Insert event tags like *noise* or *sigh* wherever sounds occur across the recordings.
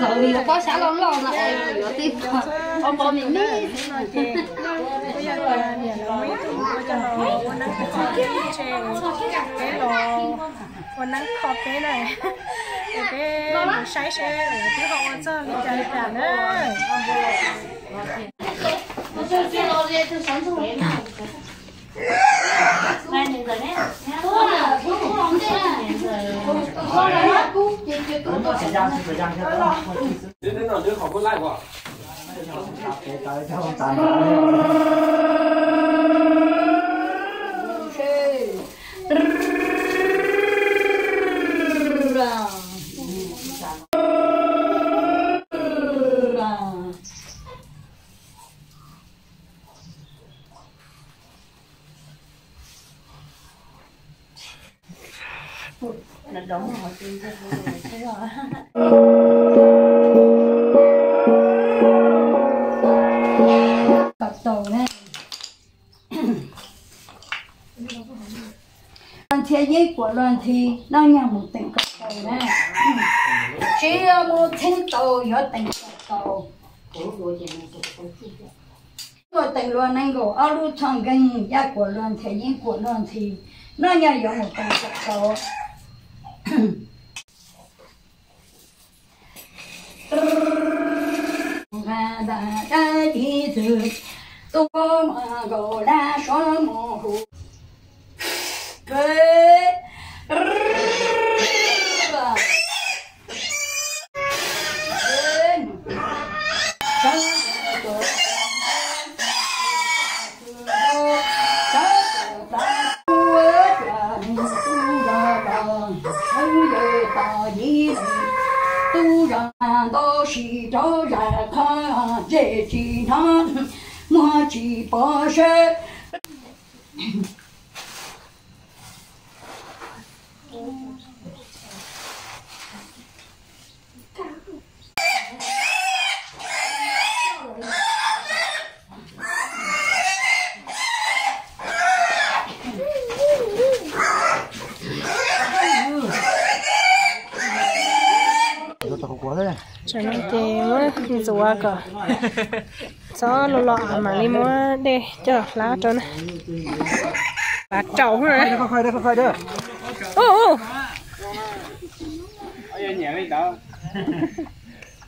Rồi, có sẵn lắm lò là ôi, rửa tiếp Ông bỏ mình đi Bây giờ là nhà nó mấy cái cho nó Quần nắng khó cái chè Cái lò Quần nắng khó cái này Cái mình sái xe Ở cái hộ cho lý trả lý trả nữa Hãy subscribe cho kênh Ghiền Mì Gõ Để không bỏ lỡ những video hấp dẫn 来你的人多了多了多了多了多了多多多多了多了多了多了多了多了多了多了多了多哪多 nhà một tỉnh cầu cầu nè. Chỉ một tỉnh cầu nhớ tỉnh cầu cầu của tỉnh luôn anh của ở lu thằng gần gia của luôn thế giới của luôn thì nó nhà có một tỉnh cầu cầu và đã đã đi từ tôi mà gồ đa số mồ hụ Thế tu ra đó chỉ cho ra tha dễ chỉ nó mà chỉ bỏ sẽ cho nên thì mới rùa cả cho lọ lọ mà đi mua đây cho lá cho này lá trầu rồi Khoai đây, khoai đây. ô ô.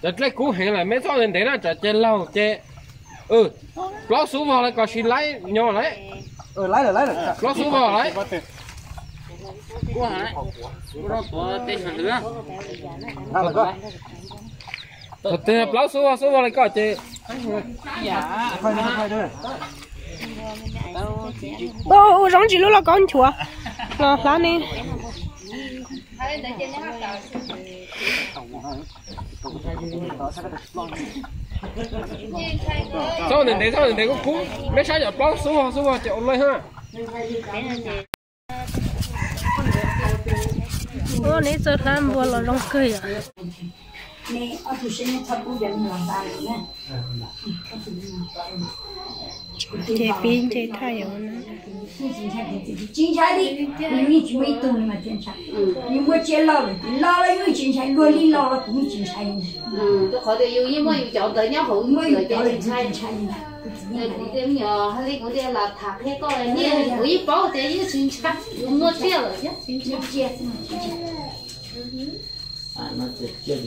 Đợt lấy cú hẹn là mấy số lần đấy là trả trên lâu chê. Ừ Ló xuống vào lại có xin lấy nhỏ lấy. Ờ, lái rồi, lái rồi. Ló xuống vào lấy. À, được rồi. Thật thế xuống vào xuống vào lại có chê Khoai đây, khoai đây. ô ô giống chỉ lúc là con chùa. Nó lá này Số lần đấy số lần đấy cũng cú? Mấy sáng giờ xuống vào xuống vào ổn lấy ha. Ô nãy giờ làm bùa là rong cười à nè ở thủ là ba nè. Chế pin chế thay rồi nè chính xác đi. Mình đi tu mà chính xác nhưng mà chế lo rồi lo là như chính xác luôn đi lo là cũng chính xác Ừ, tôi khỏi được yêu nhưng mà chọn tới nhau hữu mới là chính xác người cũng tiêm nhờ hay là cũng tiêm là hay có là nhẹ hữu ý bảo thế như chính xác mua tiêu rồi chứ chính xác chế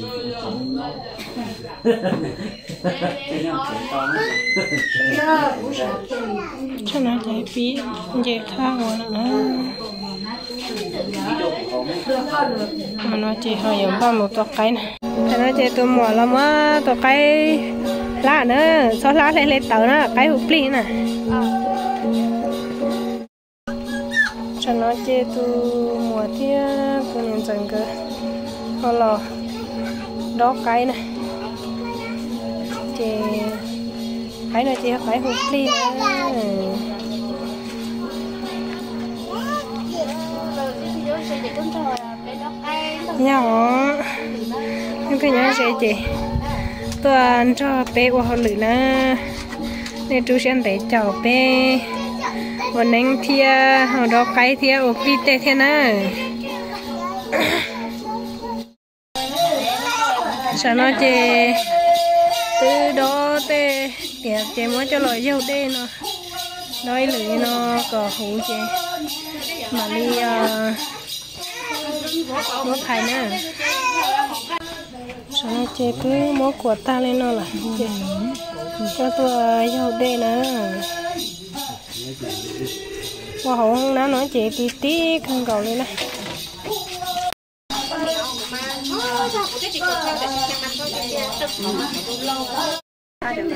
*laughs* cho nó chế pin chế thay rồi nè mà nó chỉ hơi giống ba một tổ cái này cho nó chỉ tôi mua là mà tổ cái lá nữa. Sau lá lên lên tàu nó cái hộp pli nè. Cho nó chỉ tôi mua thì tôi nhận chân cơ có lò đó, cái này. Chỉ cái này chỉ phải hụt đi nữa. Nhỏ nhưng cái nhỏ sẽ chị toàn cho bé của họ lử nó nên chú sẽ để chào bé. Và nâng thia họ đó cái thia ở đi tê thế nè. Dạ sao nó chê từ đó tê tiệt chê mới cho loại dâu đê nó. Nói lưỡi nó có hủ chê mà đi ờ, nó phải nè. Sao nó chê cứ mó của ta lên nó là chê cho tôi ờ, dâu đê nè. Qua hậu không nó nói chê tí tí, không cầu lên này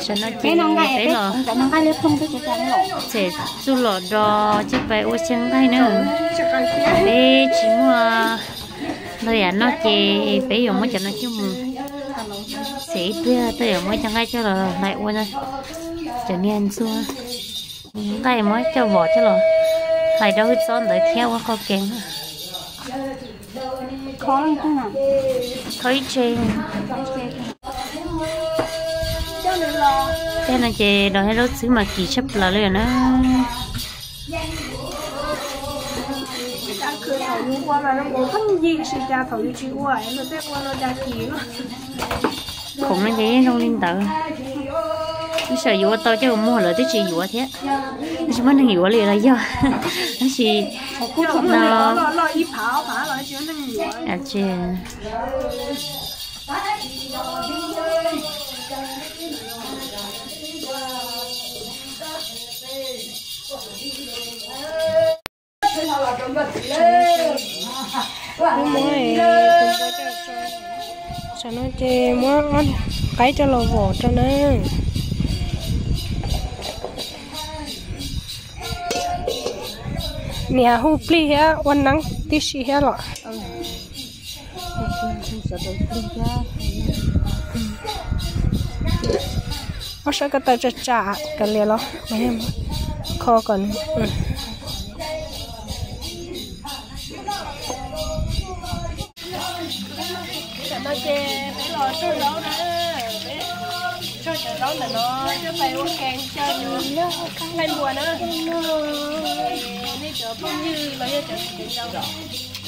cho nó cái nó ngay đấy cái là ngay sẽ du lọ đò chứ phải ô chân hay nữa. Bé chỉ mua nơi à nó chè bé dùng mới cho nó chứ mù sẽ đưa tôi ở mới chẳng ngay cho là lại ô này cho nên xua. Cái mới cho vỏ cho là phải đâu son đợi theo qua kho kén khó lắm thế nào. Thấy trên cái này chè đòi hay rốt xứ mà kỳ chấp là liền nó qua mà nó không gì sự cha thầu như chịu qua em nó té qua nó cha kỳ nó cũng nó vậy không linh tử nó sợ dụ tao chứ không mua lại tới chị dụ thế nó chỉ mất năng dụ liền là do nó chỉ nó nó nó nó nó nó à chị sao nó chê mỗi ăn cái cho lò vỏ cho nó nè hu pli haวันนังติชิ mà sao cái tay chả chả cái liền lo mà em khó còn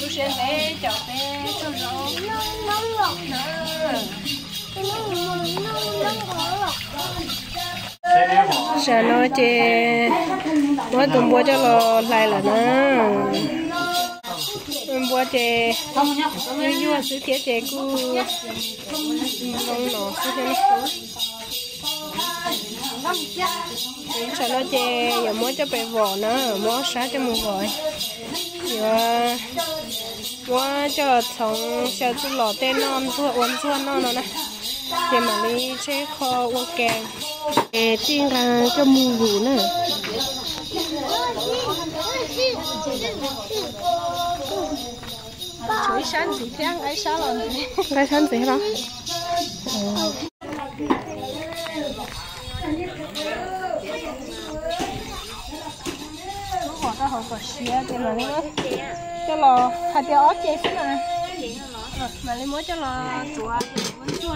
lúc sẽ bé chợ bé cho nó nóng lọc nữa sợ nó chê. Nó cùng bố cho lo lại là nó. Bua chê. Như như sự thiết chê cu. Không nó sự thiết này sợ nó chê. Giờ mới cho bè vỏ nó. Mới sáng cho mua vội giờ mới cho sống cho tôi lọ tên non thua uống thua non nó nè thì mà đi chế kho uống kèm. Để tiên ra cho mua rủ nữa? Chuối sáng gì thế? Ấy sáng rồi cái sáng gì đó họ có xía thì mà nó cho lò hạt tiêu ớt chế xí nè mà lấy mỗi cho lò chùa. Vẫn chua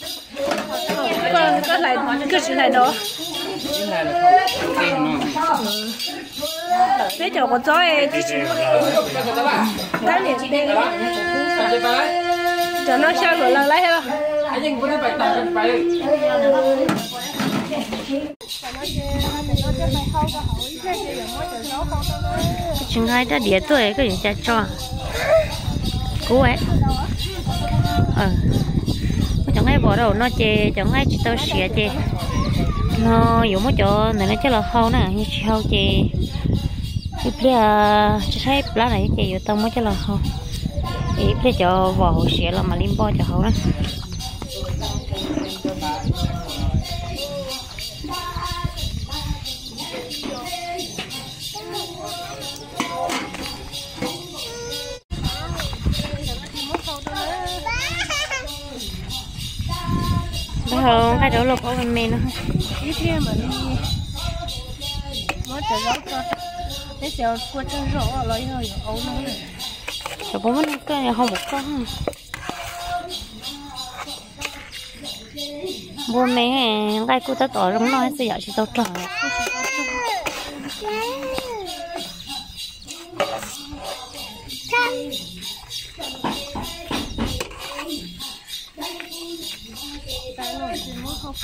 có có lại, cái chuyện này đó cái này là không thế ấy chứ chứ đã liền đây cho nó sao rồi lần lấy hết. Anh cũng phải phải chúng ai đã đĩa tuổi, cái gì cha cho? Cú ấy. Ờ chẳng ai bỏ đầu nó chê, chẳng ai tao xỉa chê. Nó dù một chỗ này nó chắc là khâu nè, như hâu chê. Ít bây giờ chỉ thấy lá này chê dù tao mới chắc là khâu ít bây giờ vỏ hậu xỉa là mà lim bo cho khâu đó. Không? Cái đó lục ở bên mình nó ít thêm mà đi. Mới tới đó thế giờ qua chân rõ lấy hơi ấu nó rồi bố nó cái này không một con bố mẹ cái cô ta tỏ trong nói sẽ giờ chỉ tao trò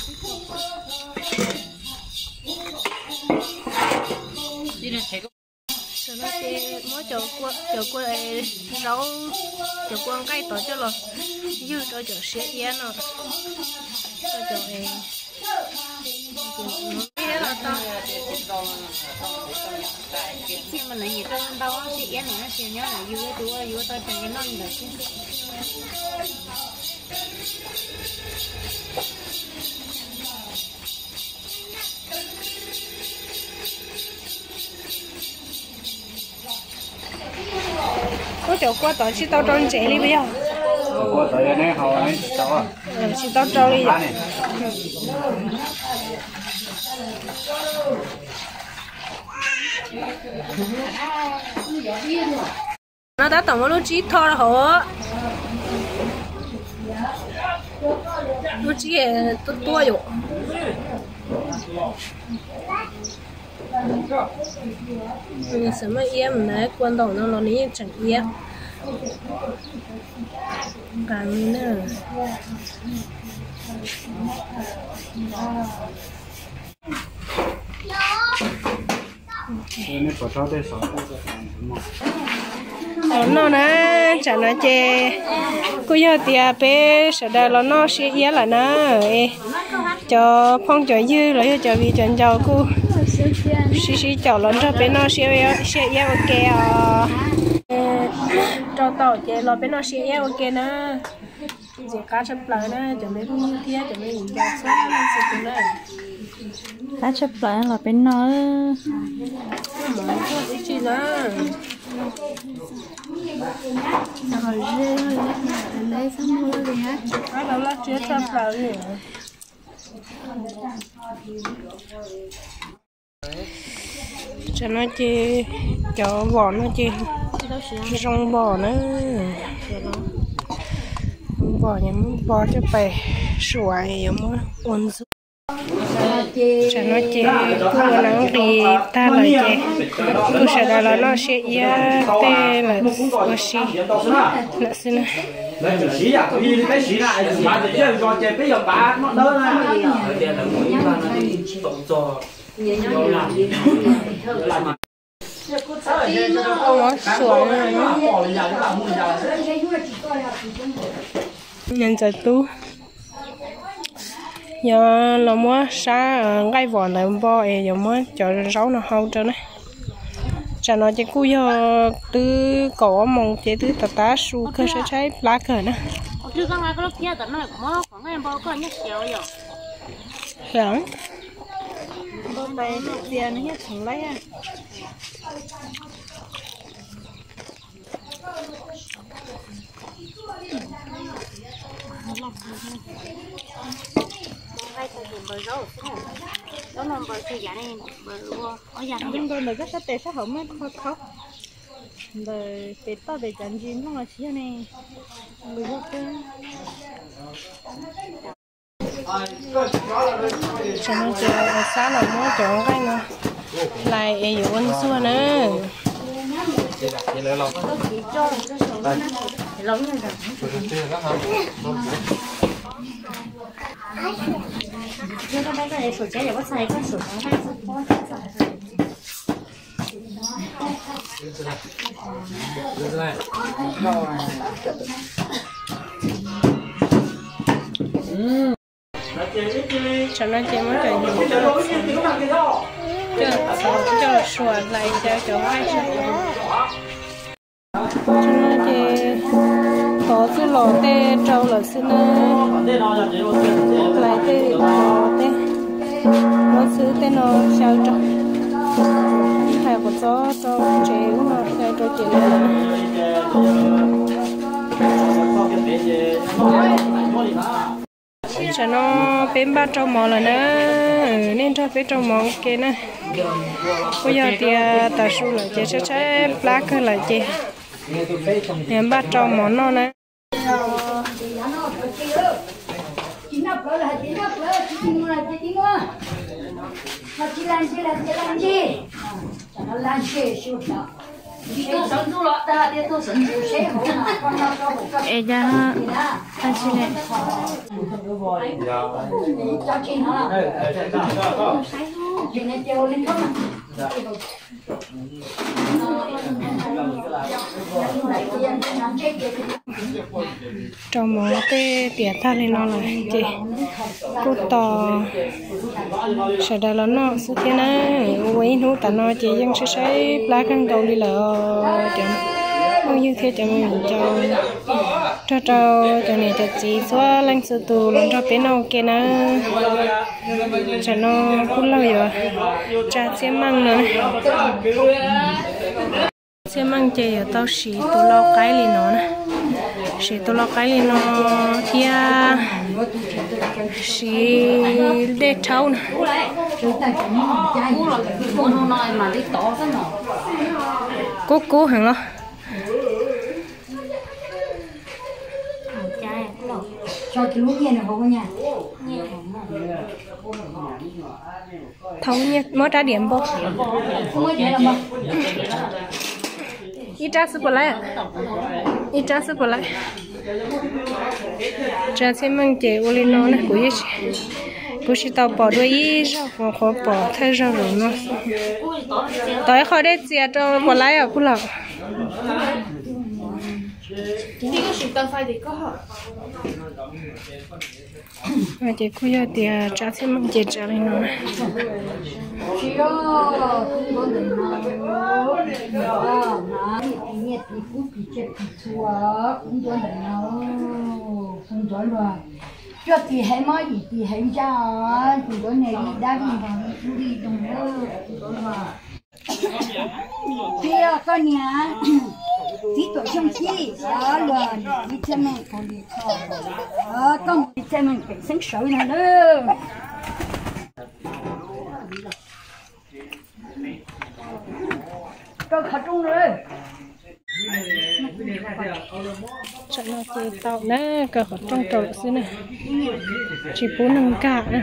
Rồi nó sẽ mỗi chỗ qua chỗ qua lại nấu, chỗ qua cái tổ cho rồi dư cho chỗ sẽ yên rồi cho chỗ này cái là tao. Khi mà lấy gì tao tao sẽ yên nó sẽ nhớ là dư cái túi yêu tao chẳng cái non được chỗ có qua tổ chỉ tao trong chế đi bây giờ Qua tới đây này hầu này cháu à. Chỉ tao trong đi Bán nó đã tổng lúc chỉ thò là hổ lúc chỉ tôi tôi rồi mình này nó chẳng nữa nè chả nó chê. Cô giờ tia bé, sợ đây là nó sẽ yết là nó cho phong cho dư rồi cho vì chân giàu cô xí xí chào lớn cho bé nó sẽ sẽ ý ok à cho tàu chê là bé nó sẽ ý ok nè. Chỉ cá chấm lại nè cho mấy con như thế cho mấy nhìn ra sáng nó sẽ cũng này đã chấp lại là bên nó. Mà có gì chi nè Đó là lá chia chấm lại nè cho nó chi cho bò nó chi. Rong bò nó. Bò nhà muốn bò cho bè xoài nhà muốn uốn xuống cho nó chi cứ nắng thì ta là chi cứ sẽ là nó sẽ ya tê là nó gì là xin nè Lấy mình xí à, vì cái xí này mà thì chơi còn chơi bây giờ bà nó đỡ ra. nó xoài nữa *laughs* nhân giờ tu giờ nó mua sa ngay vỏ này bò ấy giờ mua cho rau nó hậu cho này. Cho nó chỉ cú giờ từ cổ mong chỉ từ tạt tá su cơ sẽ trái lá cờ nữa chứ con ai có lúc kia tận nó cũng có khoảng em bao con nhất chiều rồi bông tay tiền nó hết, thằng lấy à ngay từ đó là bờ thì giả này bờ ở giả này chúng tôi là rất tệ sát không mất khó khóc? Đời tết to để chẳng gì không là chỉ này người vô cơ cho nó chỉ là món là cái nữa lại ấy dụ anh xua nữa. Nhưng cho nó chỉ mới cho dùng cho cho cho cho xua lại cho cho hai cho cho nó chỉ có cái lò tê trâu là xin lại tê lò tê nó xứ tê nó sao cho nó bên ba trâu mò là nó nên cho phía trâu mò ok nè. Bây giờ thì à, ta su là chế sẽ sẽ black là chế em ba trâu mò nó nè. Hãy subscribe cho kênh Ghiền Mì Gõ để không bỏ lỡ những video hấp dẫn nó có một cái ê ra ta xin này cho chị nó chị này treo lên không trong mò cái tiệt ta lên nó là chị cô tò. Sợ đó là nó sẽ thế này. Quay nó ta nó chị dân sẽ sẽ lá ăn đầu đi là chấm không như thế chấm mình cho. Cho cho cho này cho chị xóa lăng sự tù lần cho bé nào kia nó cho nó cũng lâu rồi cha sẽ mang nữa xe măng chơi ở tao xì tụ lo cái gì nó nè. Xì tụ lo cái gì nó thia xì để trâu nè. Cố cố hàng lo. Cho lúc nghe là không có nhà thấu nhé mới trả điểm bố không có nhà là mà ít trả sức lại ít trả sức lại trả xem măng chơi ô linh nó nè của ít của chị tao bỏ đuôi ít rau còn khó bỏ thay rau rồi nó tới khỏi đây chia cho bỏ lại ở cũng lọc mà chị cô giờ thì trả xem măng chơi trả lên nó nè chị ơi không có đừng nào đó mà thì nghe thì phút thì chết thì không có đừng không có rồi cho thì hay nói gì hay cha thì có này đi đá đi vào đi đi đồng đó không có mà thì con nhà tí tổ trong chi đó là đi chơi mình còn đi khó ờ con đi chơi mình phải sinh sợ nữa nữa con khát trung rồi. Chắc nó chơi tàu nè cờ họ trong tàu xin này. Chỉ bốn năm cả nè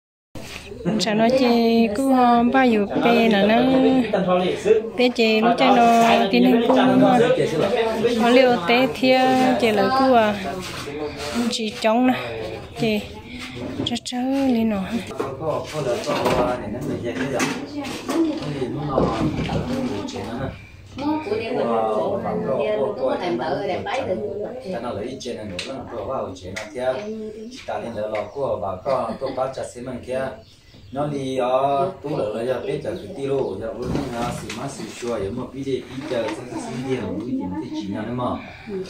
cho nó chơi cứ bao nhiêu bê là nó bê chơi lúc chơi nó tiến hành cũng nó liều tế thia chơi là cứ à chỉ chống nè chơi cho chớ lên nó có có có để nó người dân đấy rồi thì nó nó chuyện nó cho nó lấy chuyện này nữa nó có vào chuyện nó kia ta lên đó là có bà có có bắt chặt xem mình kia nó đi ở tôi lỡ là giờ biết chở cái tilo giờ lúc nào xì má xì xua giờ mà biết đi, biết chở cái sẽ xin đi rồi đi thì chỉ nào nữa mà.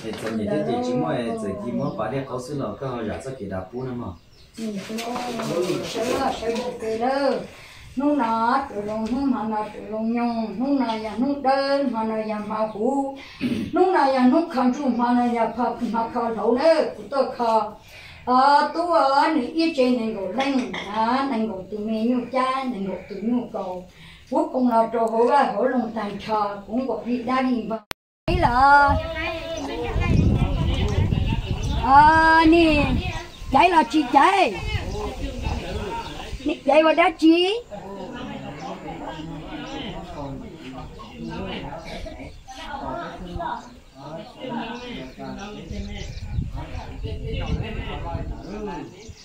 Thì trong mình thấy thì chỉ mà giờ đi mỗi bà đi có sự là cái họ giả sẽ kể đáp buôn mà. Nó nọ tụi lùng nó mà nọ nhung nó nọ giờ nó đơn mà nọ giờ mà hú nó nọ giờ nó khăn chung mà nọ giờ phật mà khăn lẩu nữa tụi tôi khăn ờ tôi ở này ít này ngồi lên à này ngồi từ mẹ nhu cha này ngồi từ nhu cầu cuối cùng là trò hổ ra hổ lòng tàn trò cũng có vị đa đi vào. Ấy là à nè chạy là chị chạy nè chạy vào chị.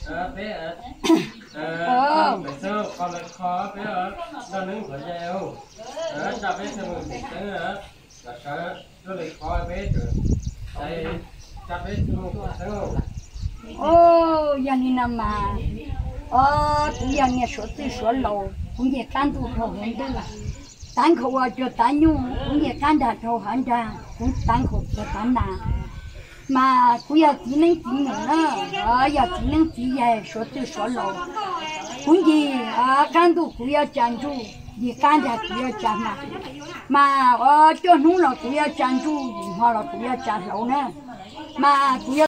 Ờ, bé Ờ. ờ bé sơ còn lại khó bé ở cho nứng phải dèo ờ cho bé sơ mình tới ở là sợ nó lại khó bé được. Đây cho bé sơ mình tới ô gia đình nằm mà. Ờ tụi giờ nghe số tư số lầu. Cũng nghe can tu thầu hiện tư tán khẩu ở cho tán nhung cũng nghe can đạt thầu hẳn ra cũng tán khẩu cho tán nà mà cũng giờ chỉ nên chỉ nữa ờ giờ chỉ nên chỉ về số tư số lâu cũng gì à ờ, can tu cũng giờ chăn chú gì can đạt cũng giờ chăn mà. Mà ờ cho nung là cũng giờ chăn chú họ là cũng giờ chăn lâu nữa mà cũng giờ